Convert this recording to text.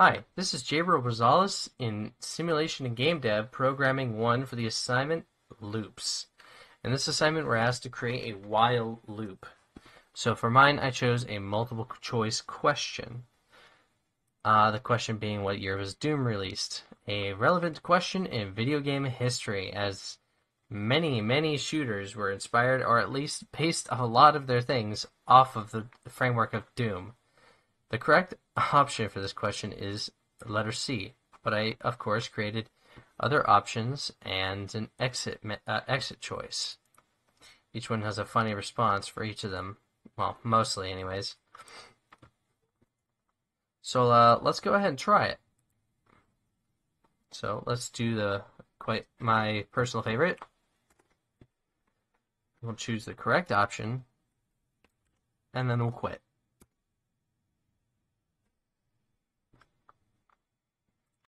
Hi, this is Jaybriel Rosales in Simulation and Game Dev Programming 1 for the assignment Loops. In this assignment we're asked to create a while loop. So for mine I chose a multiple choice question. Uh, the question being what year was Doom released? A relevant question in video game history as many, many shooters were inspired or at least based a lot of their things off of the framework of Doom. The correct option for this question is letter C, but I, of course, created other options and an exit uh, exit choice. Each one has a funny response for each of them. Well, mostly, anyways. So uh, let's go ahead and try it. So let's do the quite my personal favorite. We'll choose the correct option, and then we'll quit.